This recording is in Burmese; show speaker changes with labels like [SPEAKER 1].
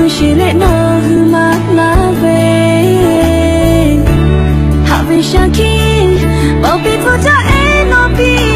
[SPEAKER 1] nushile na huma na ve Have shakin, bobby put a no be